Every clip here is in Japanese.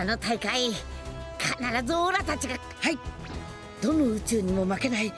あの大会必ずオーラたちがはい。どの宇宙にも負けない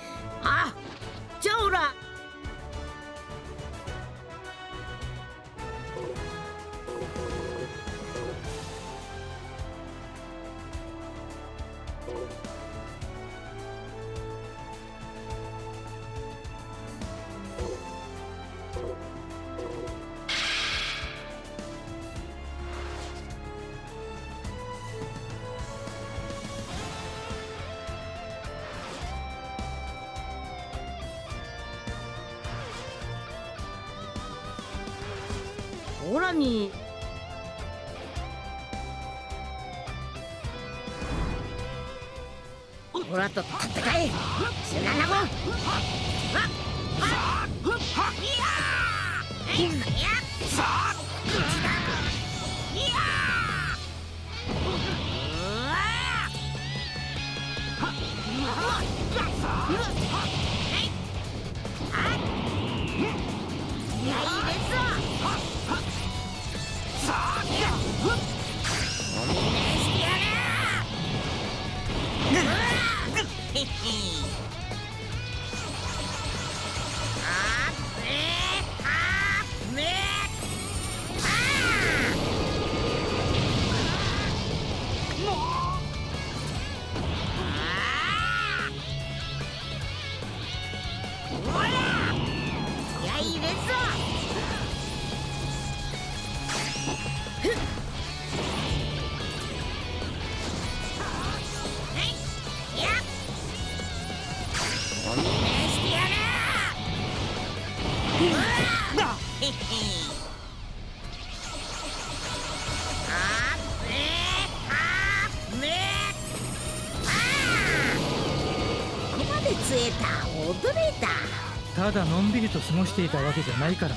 ただのんびりと過ごしていたわけじゃないからな。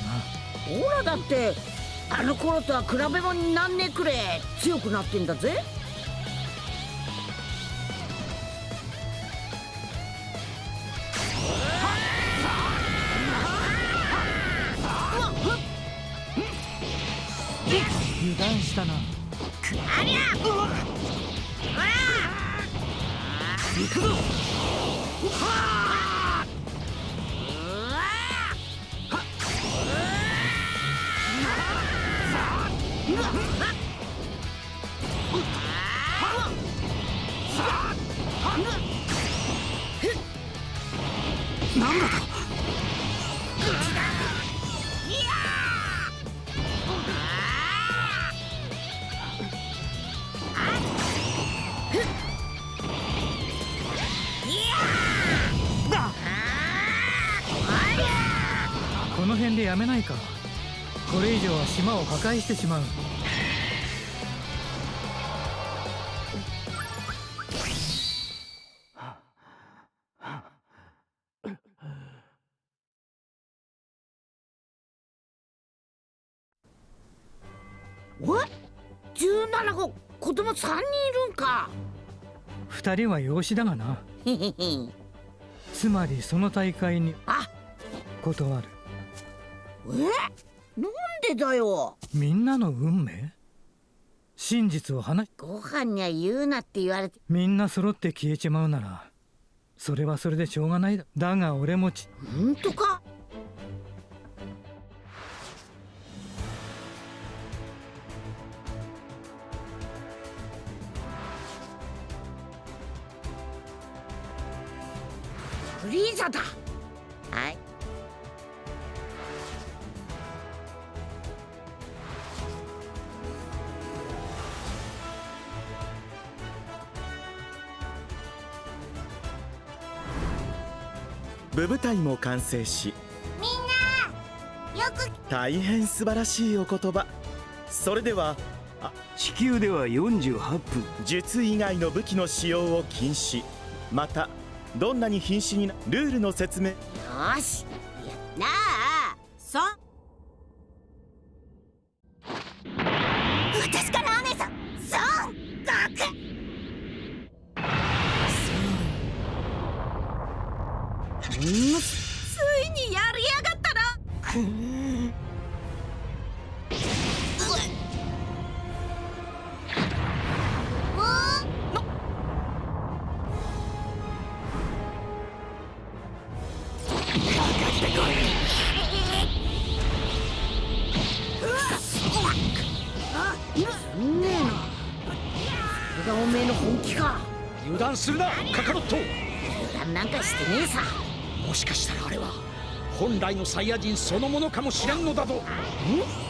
オラだってあの頃とは比べ物になんねえくれ。強くなってんだぜ。油断したな。ありゃほら行くぞうわ Ha ha! 破壊してしまう。お17個子供3人いるんか。二人は養子だがな。つまりその大会にあ。断る。え？なんでだよ。みんなの運命？真実を話しご飯には言うなって言われて。みんな揃って消えちまうならそれはそれでしょうがないだ。だが俺もち本当か？フリーザだ部部隊も完成しみんなよく大変素晴らしいお言葉。それでは地球では48分。術以外の武器の使用を禁止。またどんなに瀕死になルールの説明。よし来のサイヤ人そのものかもしれんのだぞ。ん？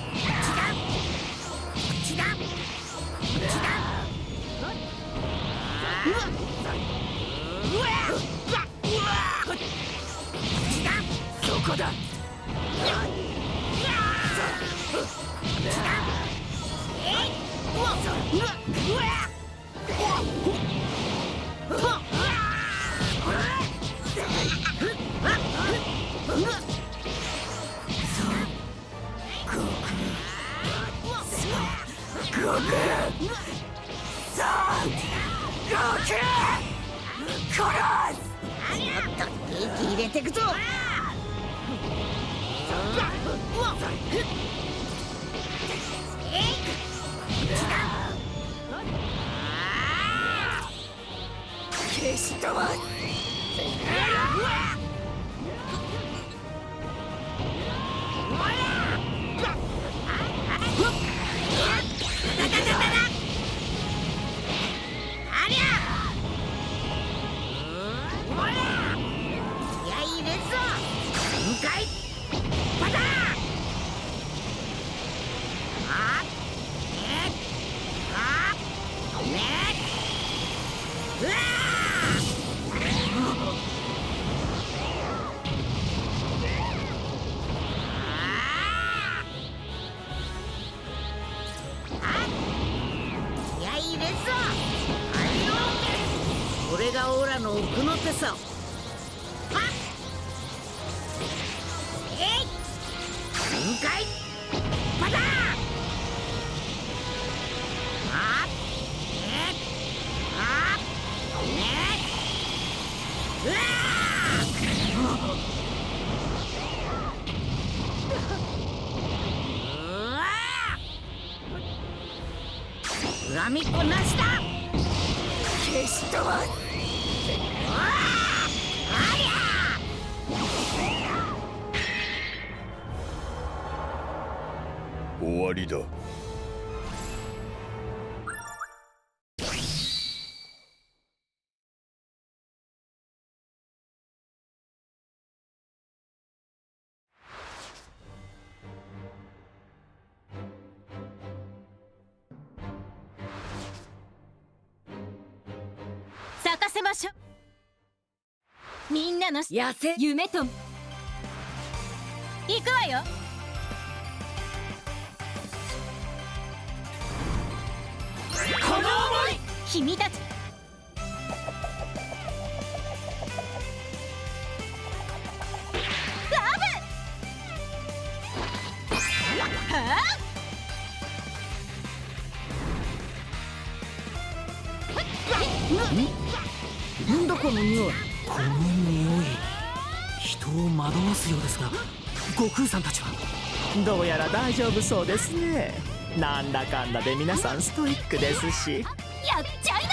終わりだ。痩せ。夢と。行くわよ。このい。君たち。ようですが悟空さんたちは。どうやら大丈夫そうですね。なんだかんだで皆さんストイックですし。やっちゃいな。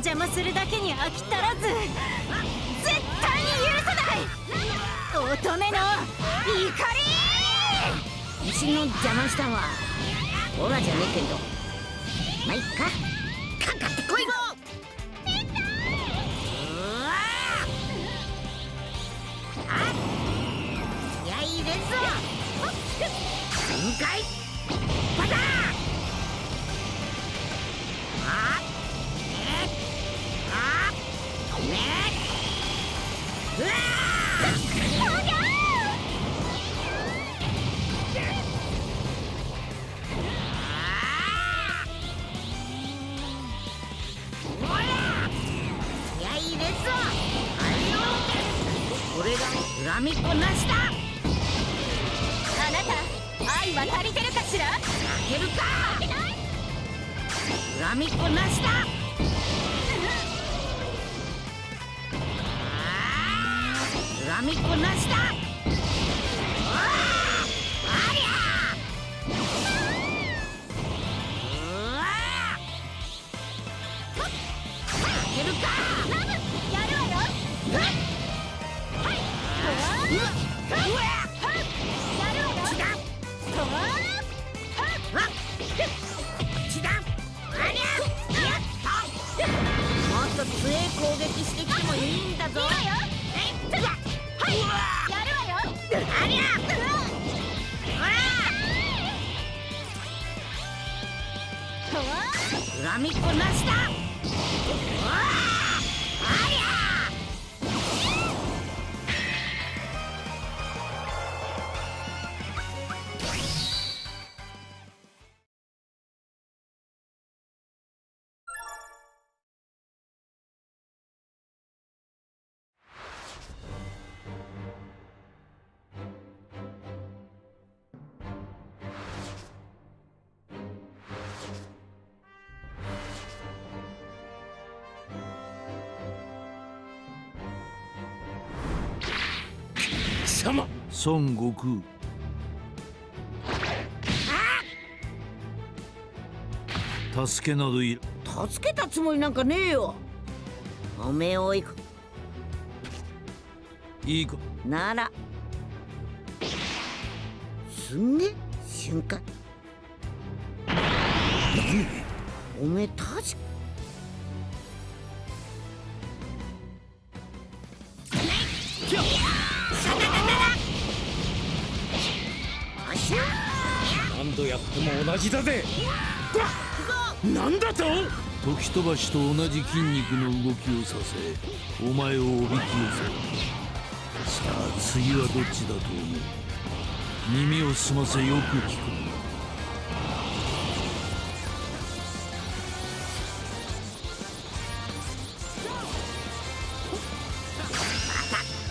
邪魔するだけに飽き足らず。絶対に許さない。乙女の怒り。石の邪魔したんはオラじゃねえけどまあいっか。かかってこい。あ気合い入れんぞ恨みっこなしだ孫悟空。助けなどいる。助けたつもりなんかねえよ。おめえを行くいいか。なら。すんげえ瞬間。おめえ確かっても同じだぜ。なんだと？時飛ばしと同じ筋肉の動きをさせお前をおびき寄せ。さあ次はどっちだと思う？耳を澄ませよく聞く。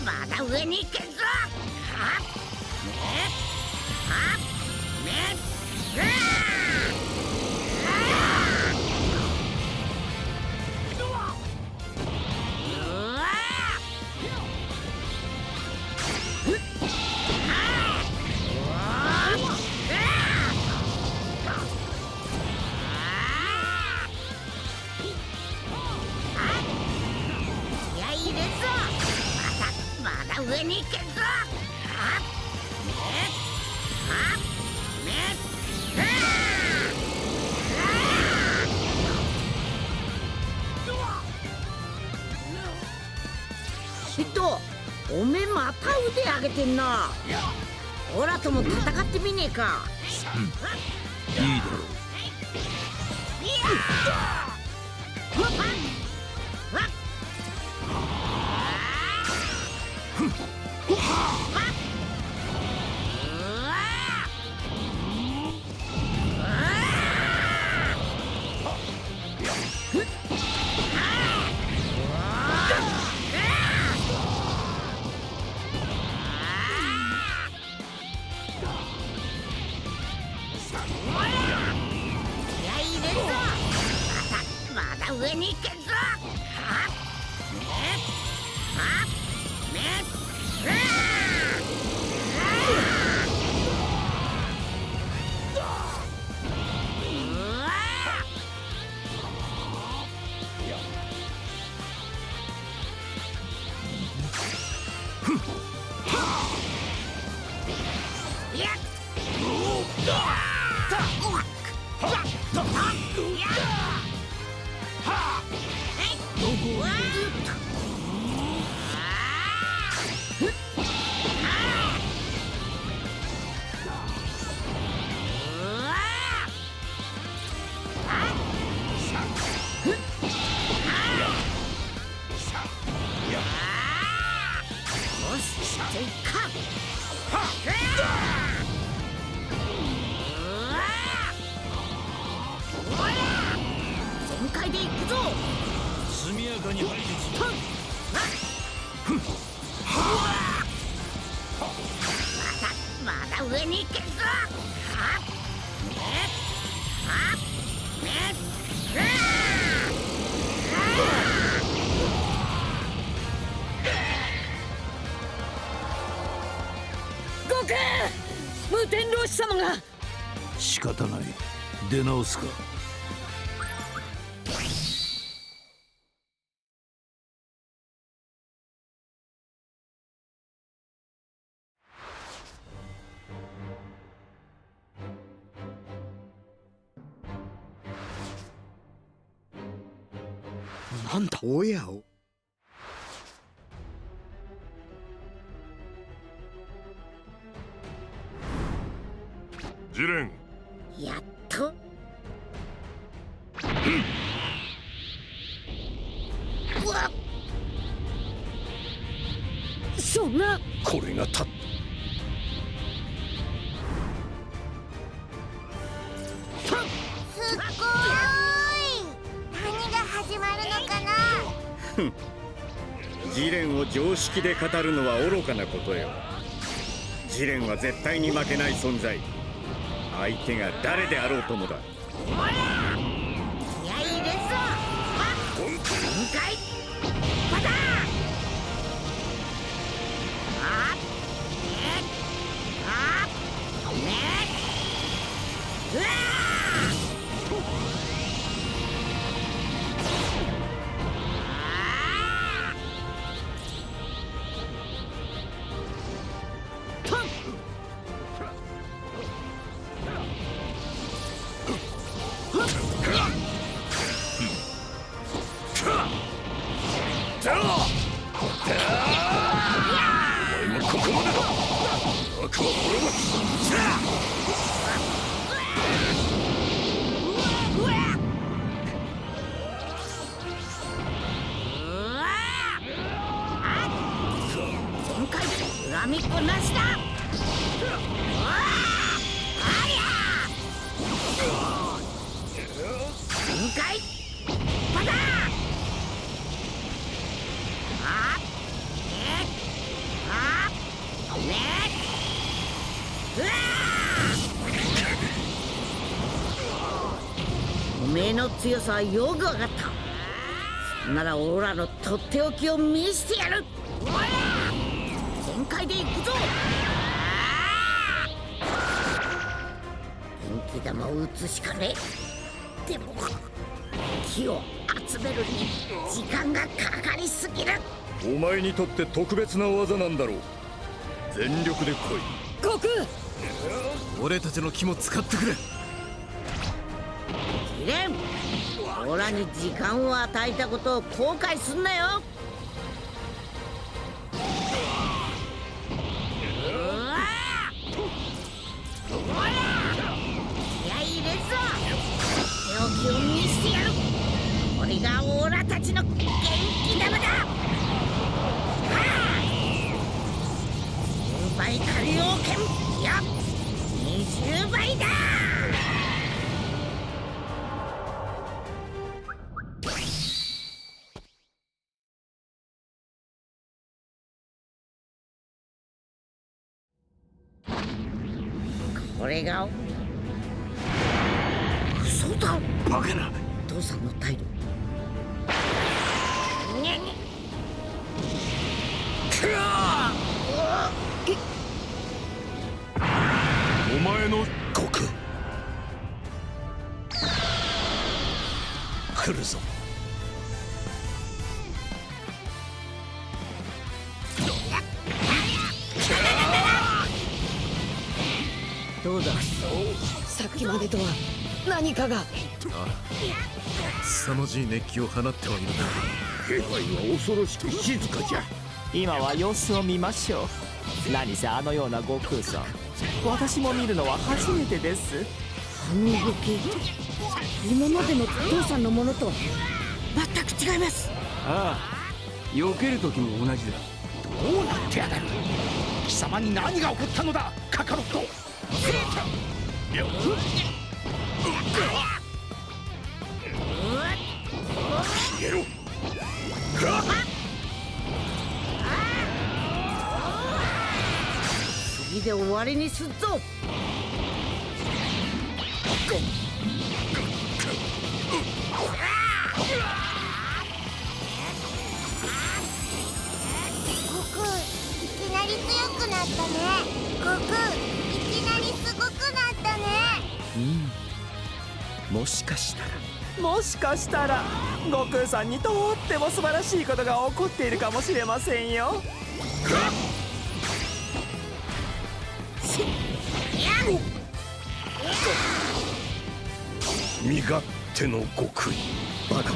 まだ上に行けてんなオラとも戦ってみねえか。いいだろう出直すか。なんだ？おやお。ジレン。やっこれがたすっごーい。何が始まるのかな？ジレンを常識で語るのは愚かなことよ。ジレンは絶対に負けない存在。相手が誰であろうともだ強さはよくわかった。ならオーラのとっておきを見せてやる。全開で行くぞ。元気玉を打つしかねえ。でも木を集めるに時間がかかりすぎる。お前にとって特別な技なんだろう。全力で来い。悟空。俺たちの気も使ってくれオラに時間を与えたことを後悔すんなよ。これが。嘘だ。バカな。父さんの態度。にゃにお前の悟空来るぞどうだ。さっきまでとは何かが。凄まじい熱気を放ってはいるが気配は恐ろしく静かじゃ。今は様子を見ましょう。何せあのような悟空さん私も見るのは初めてです。反動系今までの父さんのものと全く違います。ああ避ける時も同じだ。どうなってやがる？貴様に何が起こったのだカカロット次で終わりにすっぞ。悟空いきなり強くなったね。悟空もしかしたらもしかしたら悟空さんにとっても素晴らしいことが起こっているかもしれませんよ。身勝手の極意。バカ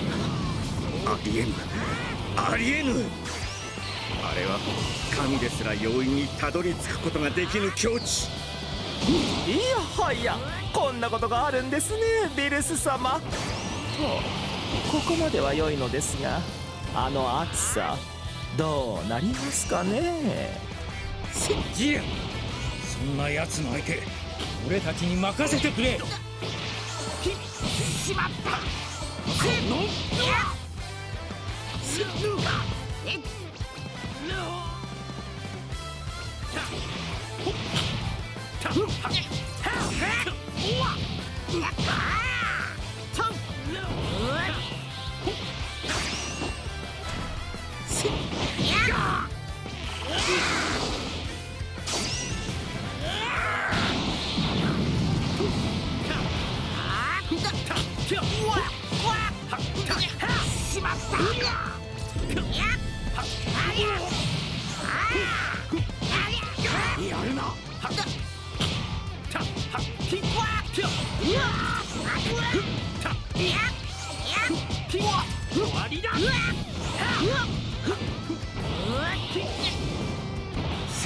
ありえぬ。ありえぬ。あれは神ですら容易にたどり着くことができぬ境地いやはやこんなことがあるんですねビルス様。とここまでは良いのですがあの暑さどうなりますかね？ジレンそんな奴の相手俺たちに任せてくれ。しまった。この。えっやるな。ス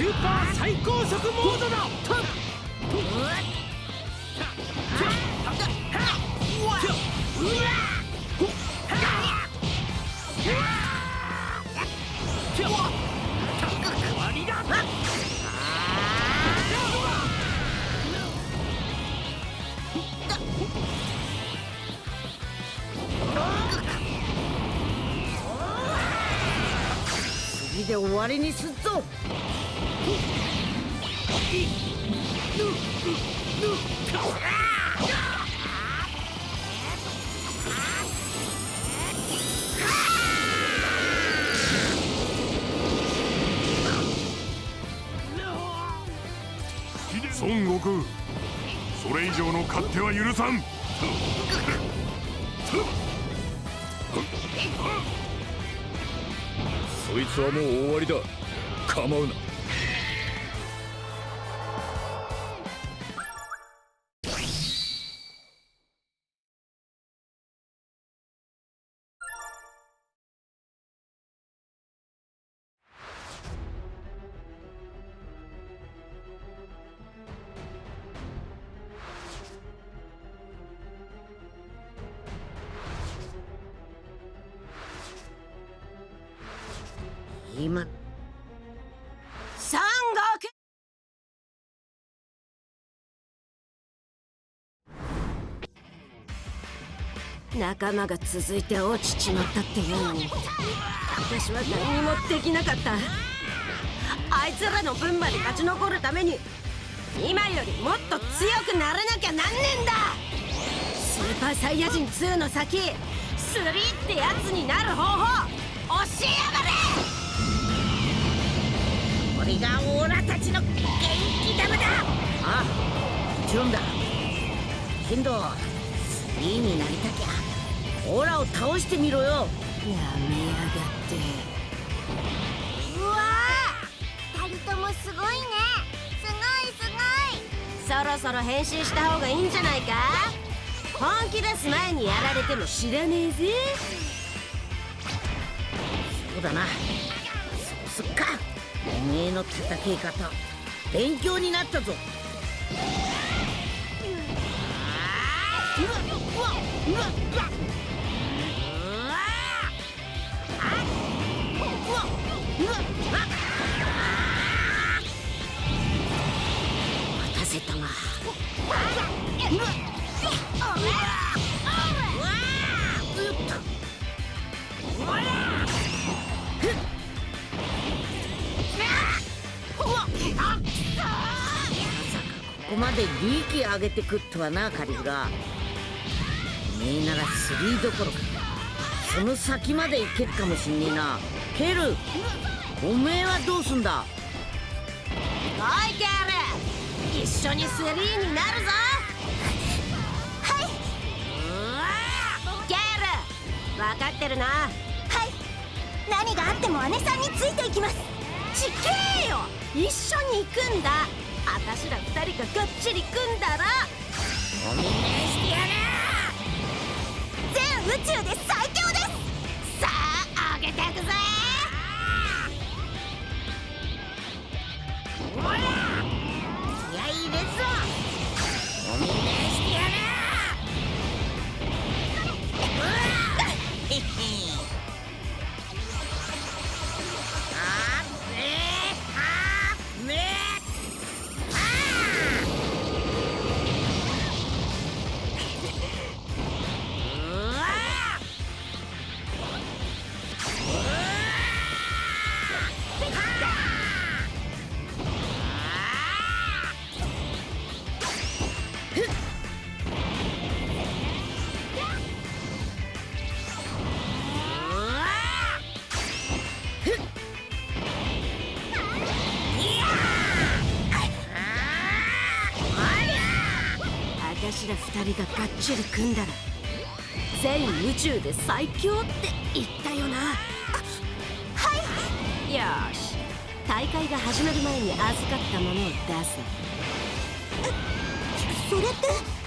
ーパー最高速モードだわりにすっぞ。孫悟空それ以上の勝手は許さん。はもう終わりだ。構うな。今三国。仲間が続いて落ちちまったっていうのに。私は何にもできなかった。あいつらの分まで勝ち残るために今よりもっと強くならなきゃなんねえんだ。スーパーサイヤ人2の先3ってやつになる方法教えやがれ。これがオーラたちの元気玉だ。ああもちろんだけど3になりたきゃオーラを倒してみろよ。やめやがって。うわー二人ともすごいね。すごいすごい。そろそろ変身した方がいいんじゃないか？ほ本気出す前にやられても知らねえぜ。そうだなめえの戦い方勉強になったぞ。待たせたな。まで利益上げてくっとはなカリフラおめえならスリーどころかその先まで行けっかもしんねえな。ケルおめえはどうすんだ？おいケール。一緒にスリーになるぞ。はい。ケール。分かってるな。はい。何があっても姉さんについていきます。ちけえよ。一緒に行くんだあたしら二人ががっちり組んだらお見舞いしてやる。全宇宙で最強あたしら二人ががっちり組んだら全宇宙で最強って言ったよな。はい。よーし。大会が始まる前に預かったものを出せ。それって？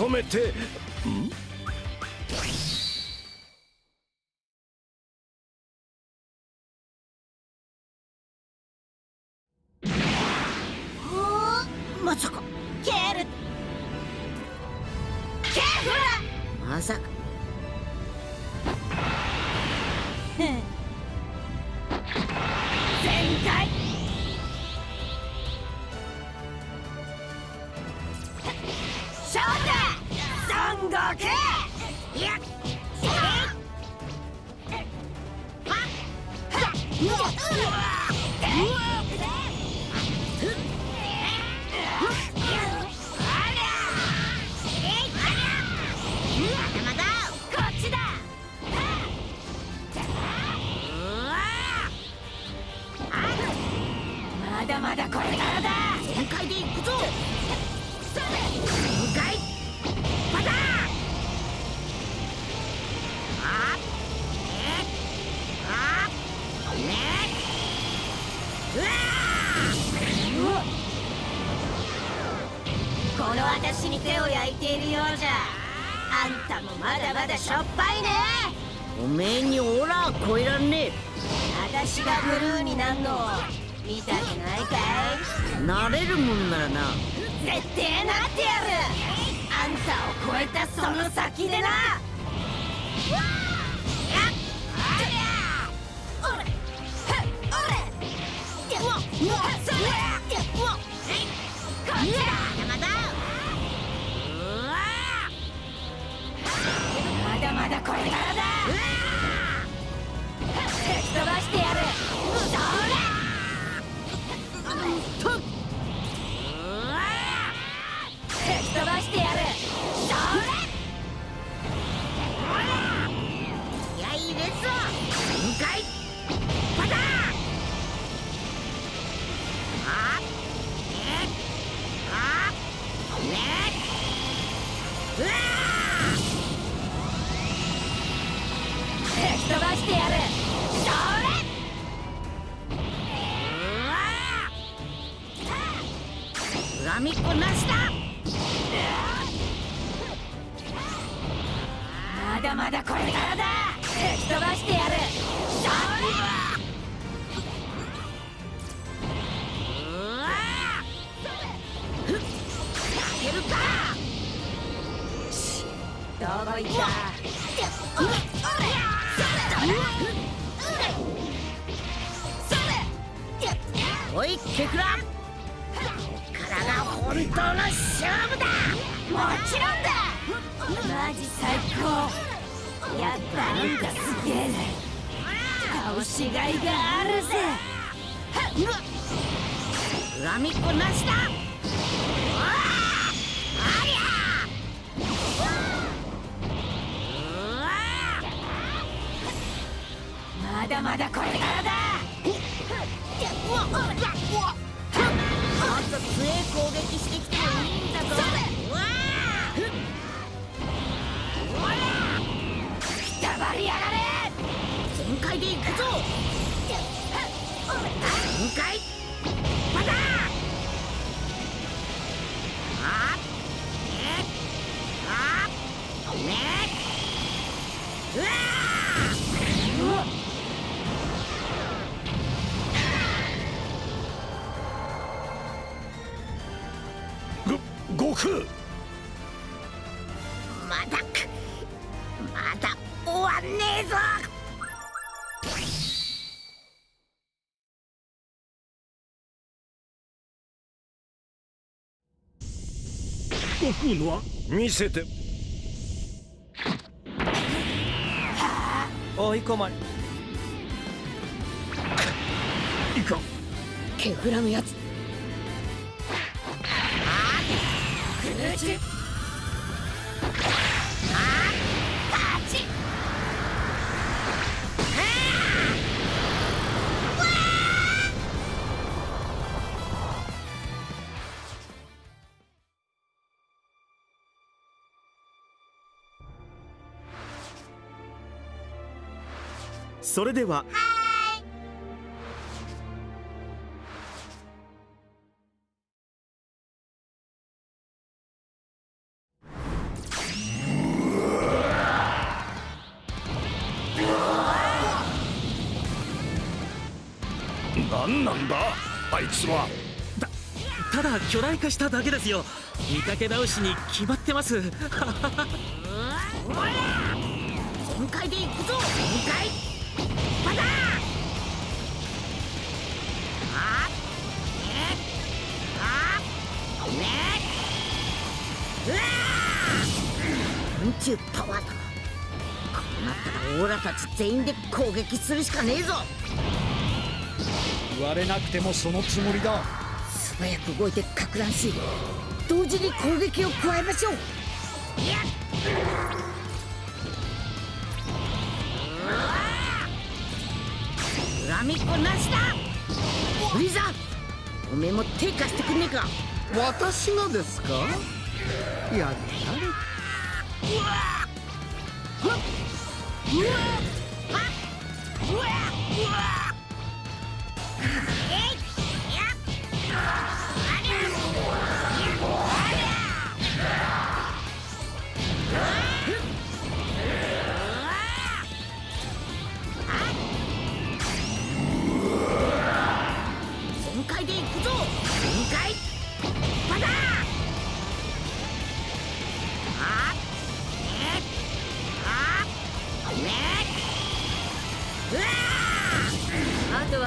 求めてま悟空のは見せて。追い込まれいかケフラのやつ空中それでは。何なんだ？あいつは。ただ巨大化しただけですよ。見かけ倒しに決まってます。全開でいくぞ全開バタあねあねうわ宇宙パワーだこうなったらオーラたち全員で攻撃するしかねえぞ言われなくてもそのつもりだ素早く動いてか乱し同時に攻撃を加えましょういや恨みっこなしだフリーザおめえも手貸してくんねえか。私がですか？やれやれ。うわ。うわ。うわ。うわ。うわ全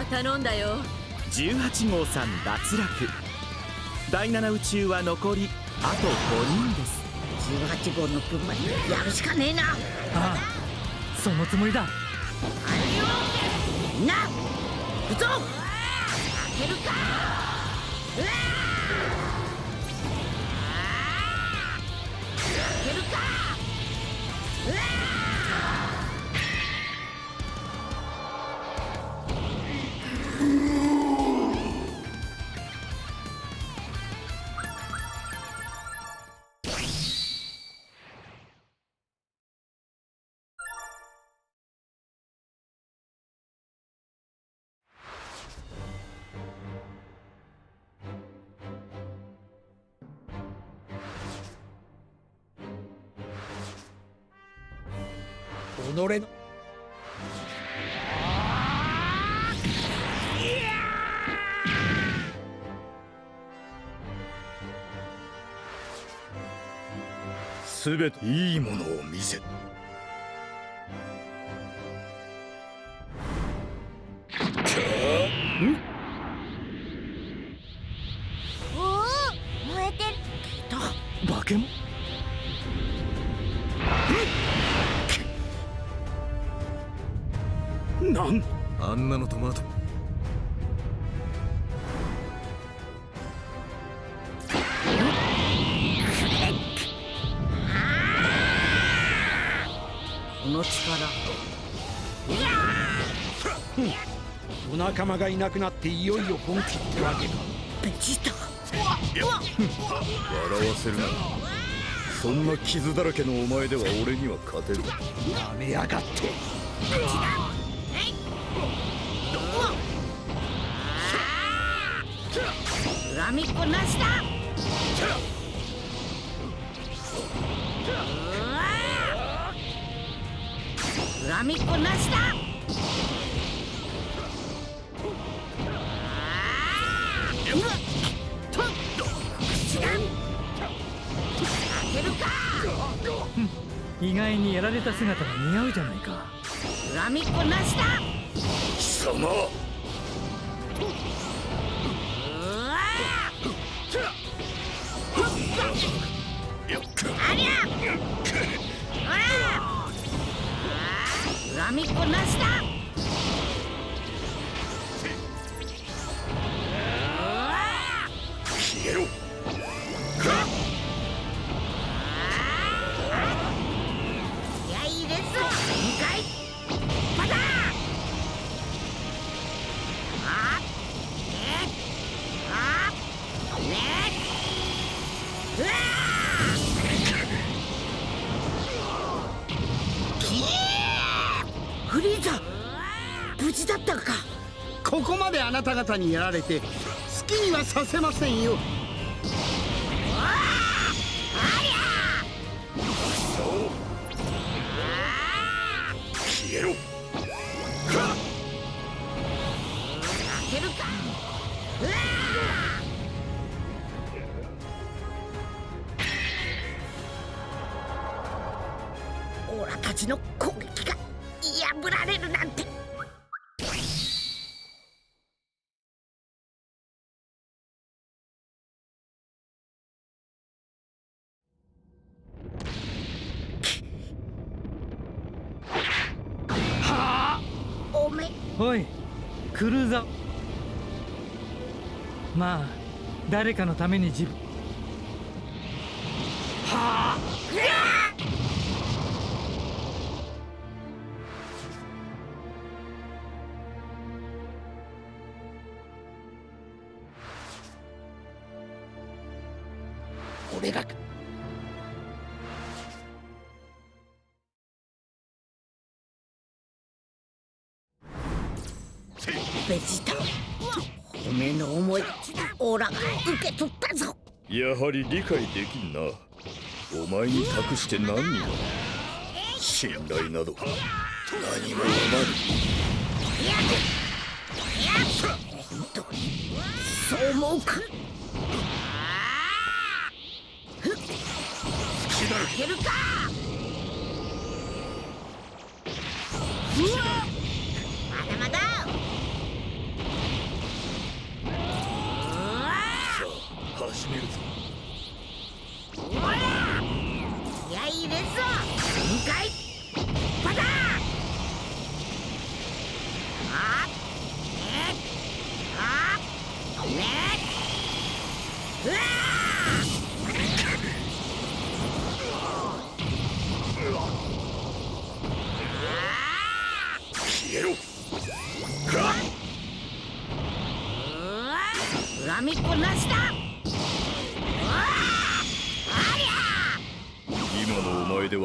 は頼んだよ。18号さん脱落。第7宇宙は残りあと5人です。18号の分までやるしかねえな。ああそのつもりだ。みんな行くぞ。開けるか。うわ開けるか。うわすべていいものを見せお仲間がいなくなっていよいよ本気ってわけか。ベジータ。笑わせるな。そんな傷だらけのお前では俺には勝てる。やめやがって。恨みっこなしだ恨みっこなしだ意外にやられた姿が似合うじゃないか。恨みっこなしだ。貴様。ありゃ恨みっこなしだ方にやられて好きにはさせませんよ。クルーザーまあ誰かのために自分はり理解できんな。お前に託して何になる信頼など。何も余る本当にそう思うかいけるか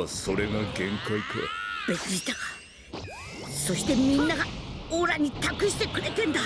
それが限界か。ベジータがそしてみんながオーラに託してくれてんだ。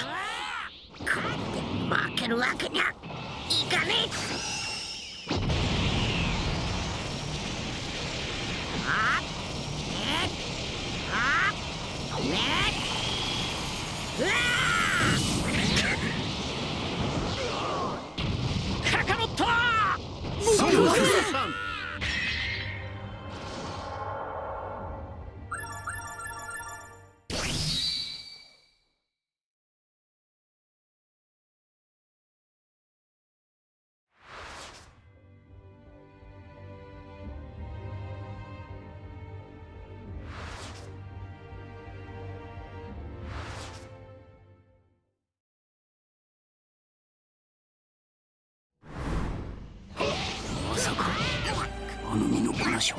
の身のこなしは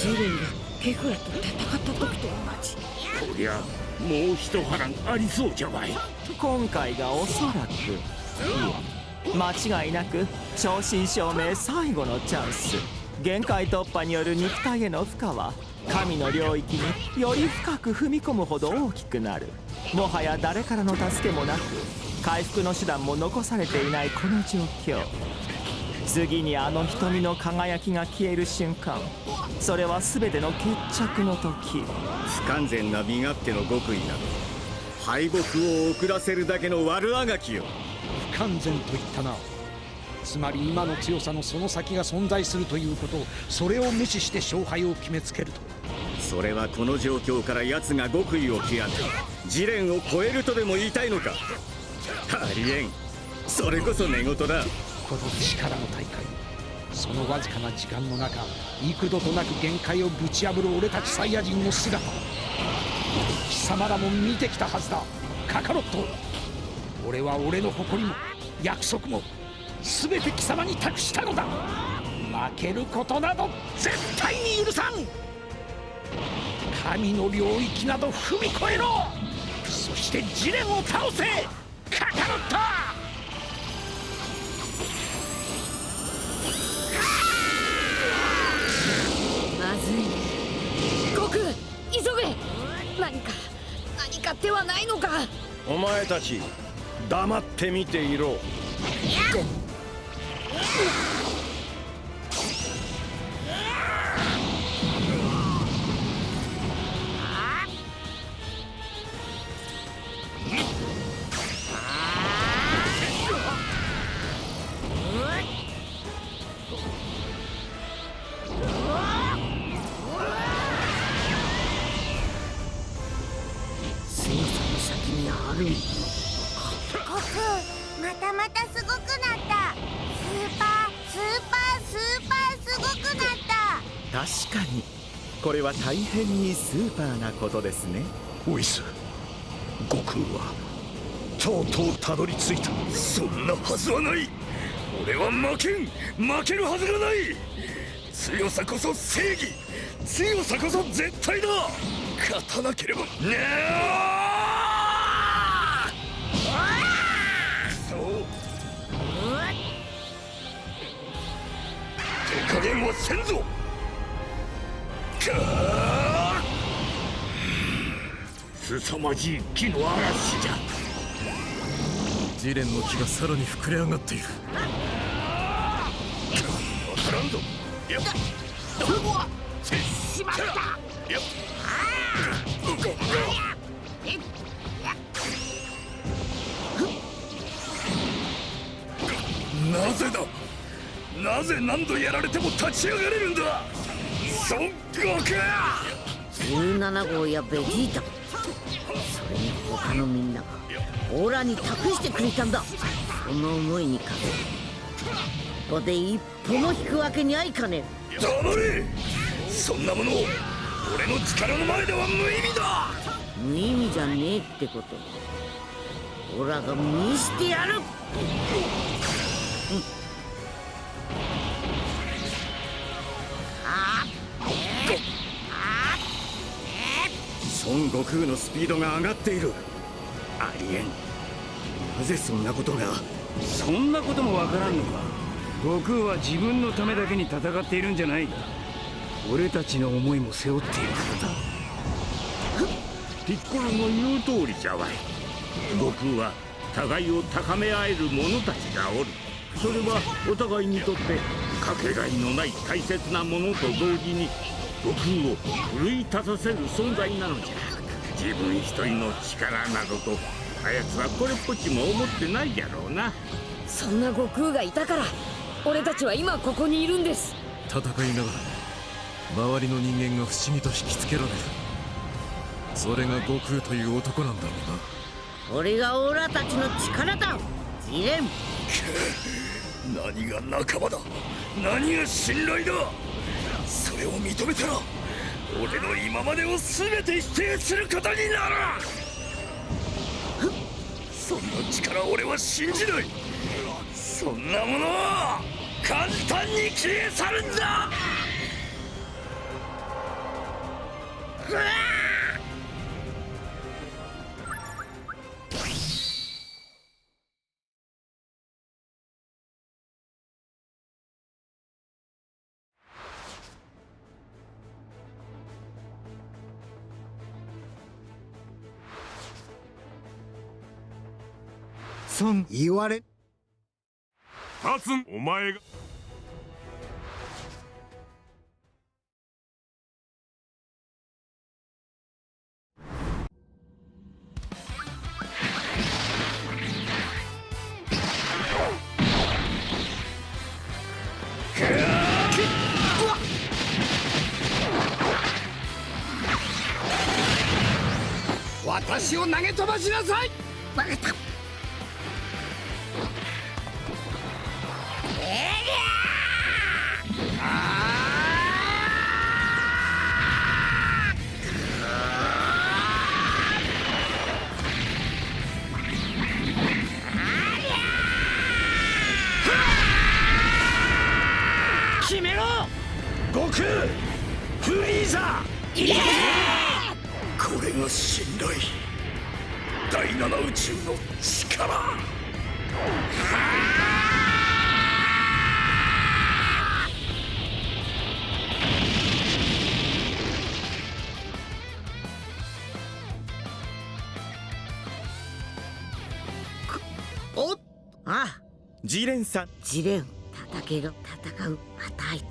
ジレンがケフラと戦った時と同じ。こりゃもう一波乱ありそうじゃわい。今回がおそらくいえ間違いなく正真正銘最後のチャンス。限界突破による肉体への負荷は神の領域により深く踏み込むほど大きくなる。もはや誰からの助けもなく回復の手段も残されていないこの状況次にあの瞳の輝きが消える瞬間。それは全ての決着の時。不完全な身勝手の極意など敗北を遅らせるだけの悪あがきよ。不完全と言ったな。つまり今の強さのその先が存在するということそれを無視して勝敗を決めつけると。それはこの状況から奴が極意を極め試練を超えるとでも言いたいのか？ありえん。それこそ寝言だこの力の大会。そのわずかな時間の中幾度となく限界をぶち破る俺たちサイヤ人の姿。貴様らも見てきたはずだ。カカロット。俺は俺の誇りも約束も全て貴様に託したのだ。負けることなど絶対に許さん。神の領域など踏み越えろ。そしてジレンを倒せ。カカロット。お前たち黙って見ていろ。ーパーなことですね。おいす悟空はとうとうたどり着いた。そんなはずはない。俺は負けん。負けるはずがない。強さこそ正義。強さこそ絶対だ。勝たなければ。ねあ。そう。手加減はせんぞ。凄まじい木の嵐じゃ。ジレンの木がさらに膨れ上がっている。わからんぞ。やっ。しまった。やっ。なぜだ。なぜ何度やられても立ち上がれるんだ。孫悟空17号やベジータ。それに他のみんながオーラに託してくれたんだ。その思いにかけて。ここで一歩も引くわけにはいかねえ。黙れ。そんなもの俺の力の前では無意味だ。無意味じゃねえってこと。オラが見してやる孫悟空のスピードが上がっている。ありえん。なぜそんなことが。そんなこともわからんのか。悟空は自分のためだけに戦っているんじゃない。俺たちの思いも背負っているからだ。ピッコロの言う通りじゃわい。悟空は互いを高め合える者たちがおる。それはお互いにとってかけがえのない大切なものと同時に悟空を奮い立たせる存在なのじゃ。自分一人の力などとあやつはこれっぽっちも思ってないじゃろうな。そんな悟空がいたから俺たちは今ここにいるんです。戦いながら周りの人間が不思議と引きつけられる。それが悟空という男なんだろうな。俺がオーラたちの力だ。ジレン。何が仲間だ。何が信頼だ。それを認めたら俺の今までを全て否定することになる！そんな力俺は信じない！そんなものは簡単に消え去るんだ！うわ言われ。タツンお前が。私を投げ飛ばしなさい分かった空フリーザこれが信頼第七宇宙の力。おっあ。ジレンさん。ジレン戦いが戦うまた相